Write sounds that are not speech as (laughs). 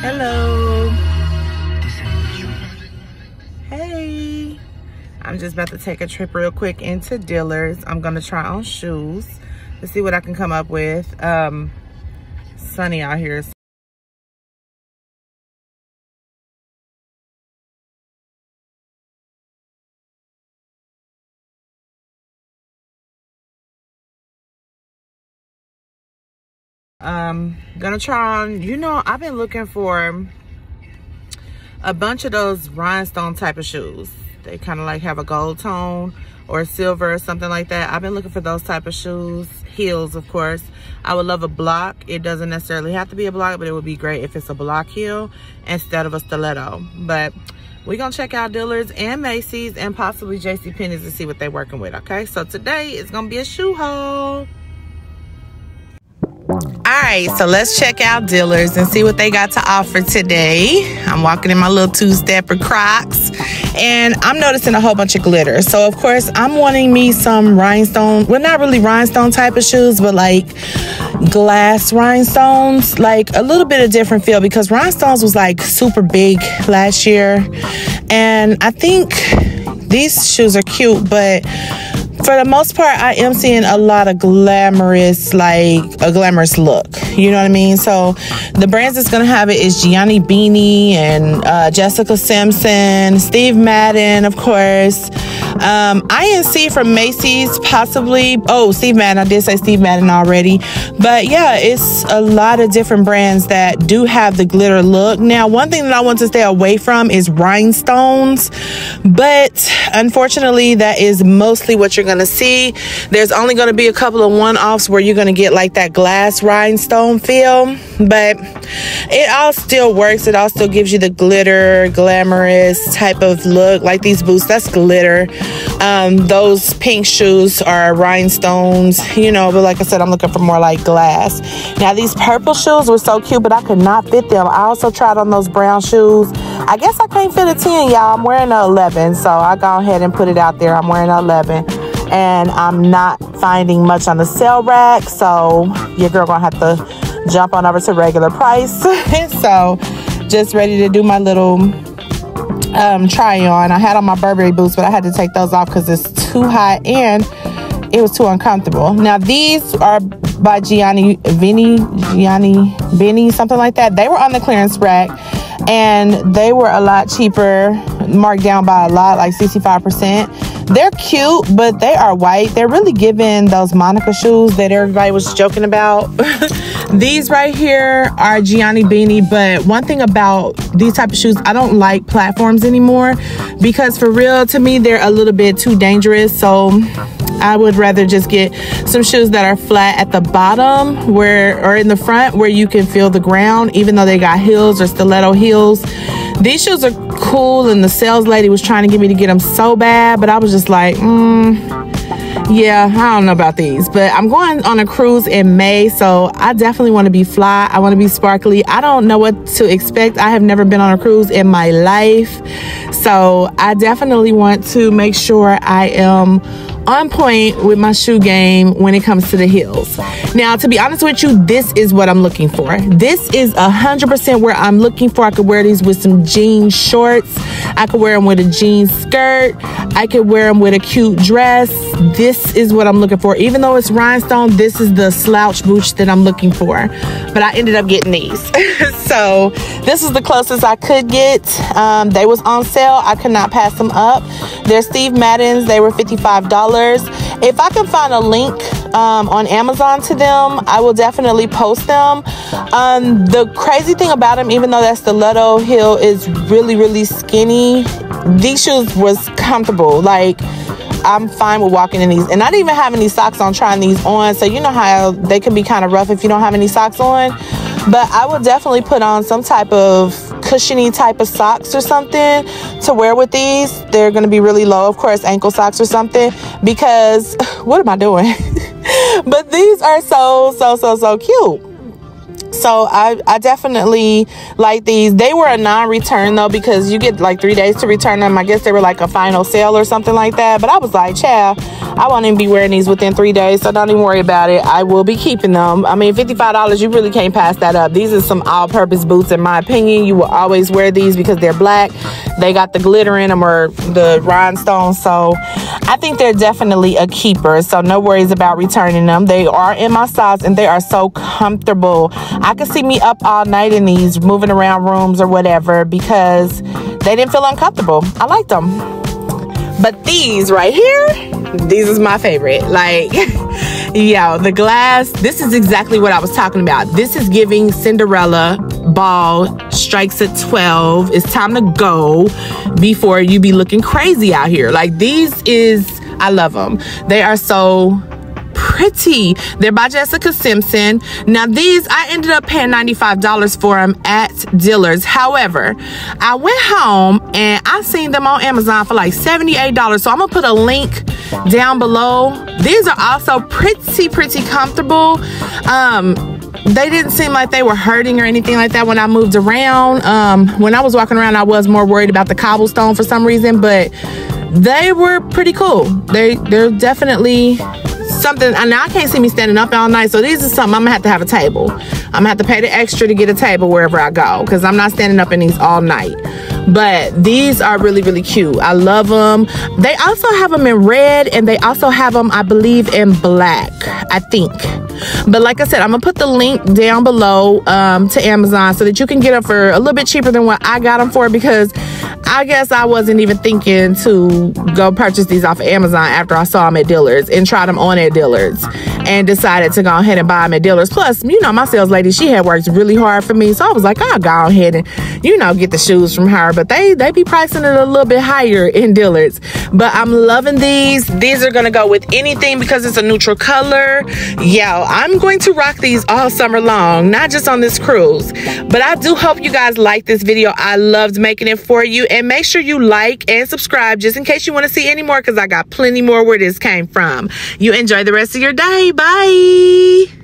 Hello. Hey. I'm just about to take a trip real quick into Dillard's. I'm gonna try on shoes to see what I can come up with. Um, sunny out here. Um gonna try on you know i've been looking for a bunch of those rhinestone type of shoes. They kind of like have a gold tone or silver or something like that. I've been looking for those type of shoes. Heels of course. I would love a block. It doesn't necessarily have to be a block but it would be great if it's a block heel instead of a stiletto. But we're gonna check out dillard's and macy's and possibly jc penney's to see what they're working with okay? So today is gonna be a shoe haul all right, so let's check out Dillard's and see what they got to offer today. I'm walking in my little two-stepper Crocs, and I'm noticing a whole bunch of glitter. So, of course, I'm wanting me some rhinestone, well, not really rhinestone type of shoes, but like glass rhinestones, like a little bit of different feel because rhinestones was like super big last year. And I think these shoes are cute, but for the most part, I am seeing a lot of glamorous, like a glamorous look. You know what I mean? So the brands that's gonna have it is Gianni Bini and uh, Jessica Simpson, Steve Madden, of course. Um, INC from Macy's, possibly. Oh, Steve Madden. I did say Steve Madden already. But yeah, it's a lot of different brands that do have the glitter look. Now, one thing that I want to stay away from is rhinestones. But unfortunately, that is mostly what you're going to see. There's only going to be a couple of one offs where you're going to get like that glass rhinestone feel. But it all still works. It still gives you the glitter, glamorous type of look. Like these boots, that's glitter. Um, those pink shoes are rhinestones, you know, but like I said, I'm looking for more like glass. Now, these purple shoes were so cute, but I could not fit them. I also tried on those brown shoes. I guess I can't fit a 10, y'all. I'm wearing an 11, so I go ahead and put it out there. I'm wearing an 11 and I'm not finding much on the sale rack, so your girl gonna have to jump on over to regular price. (laughs) so just ready to do my little um, try on. I had on my Burberry boots, but I had to take those off because it's too hot and it was too uncomfortable. Now these are by Gianni Vinny, Gianni Benny, something like that. They were on the clearance rack and they were a lot cheaper, marked down by a lot, like 65%. They're cute, but they are white. They're really giving those Monica shoes that everybody was joking about. (laughs) these right here are Gianni Bini, but one thing about these type of shoes, I don't like platforms anymore because for real, to me, they're a little bit too dangerous. So I would rather just get some shoes that are flat at the bottom where or in the front where you can feel the ground even though they got heels or stiletto heels these shoes are cool and the sales lady was trying to get me to get them so bad but i was just like mm, yeah i don't know about these but i'm going on a cruise in may so i definitely want to be fly i want to be sparkly i don't know what to expect i have never been on a cruise in my life so i definitely want to make sure i am on point with my shoe game when it comes to the heels. Now, to be honest with you, this is what I'm looking for. This is a 100% where I'm looking for. I could wear these with some jean shorts. I could wear them with a jean skirt. I could wear them with a cute dress. This is what I'm looking for. Even though it's rhinestone, this is the slouch boots that I'm looking for. But I ended up getting these. (laughs) so this is the closest I could get. Um, they was on sale. I could not pass them up. They're Steve Madden's. They were $55. If I can find a link um, on Amazon to them, I will definitely post them. Um, the crazy thing about them, even though that stiletto heel is really, really skinny, these shoes was comfortable. Like, I'm fine with walking in these. And didn't even having any socks on trying these on. So you know how they can be kind of rough if you don't have any socks on. But I would definitely put on some type of cushiony type of socks or something to wear with these. They're going to be really low, of course, ankle socks or something because (laughs) what am I doing? (laughs) but these are so, so, so, so cute. So I, I definitely like these. They were a non-return though because you get like three days to return them. I guess they were like a final sale or something like that. But I was like, child, I won't even be wearing these within three days, so don't even worry about it. I will be keeping them. I mean, $55, you really can't pass that up. These are some all-purpose boots in my opinion. You will always wear these because they're black. They got the glitter in them or the rhinestones. So I think they're definitely a keeper. So no worries about returning them. They are in my size and they are so comfortable. Could see me up all night in these, moving around rooms or whatever because they didn't feel uncomfortable. I like them. But these right here, these is my favorite. Like, (laughs) yo, the glass, this is exactly what I was talking about. This is giving Cinderella ball strikes at 12. It's time to go before you be looking crazy out here. Like, these is, I love them. They are so pretty. They're by Jessica Simpson. Now these, I ended up paying $95 for them at Dillard's. However, I went home and I seen them on Amazon for like $78. So I'm gonna put a link down below. These are also pretty, pretty comfortable. Um, they didn't seem like they were hurting or anything like that when I moved around. Um, when I was walking around, I was more worried about the cobblestone for some reason, but they were pretty cool. They they're definitely something and I can't see me standing up all night so these are something I'm gonna have to have a table. I'm gonna have to pay the extra to get a table wherever I go because I'm not standing up in these all night. But these are really really cute. I love them they also have them in red and they also have them I believe in black I think. But like I said I'm gonna put the link down below um, to Amazon so that you can get them for a little bit cheaper than what I got them for because I guess I wasn't even thinking to go purchase these off of Amazon after I saw them at Dillard's and tried them on at Dillard's and decided to go ahead and buy them at Dillard's. Plus, you know, my sales lady, she had worked really hard for me. So I was like, I'll go ahead and, you know, get the shoes from her. But they they be pricing it a little bit higher in Dillard's. But I'm loving these. These are gonna go with anything because it's a neutral color. Yeah, I'm going to rock these all summer long, not just on this cruise. But I do hope you guys like this video. I loved making it for you. And make sure you like and subscribe just in case you want to see any more because I got plenty more where this came from. You enjoy the rest of your day. Bye.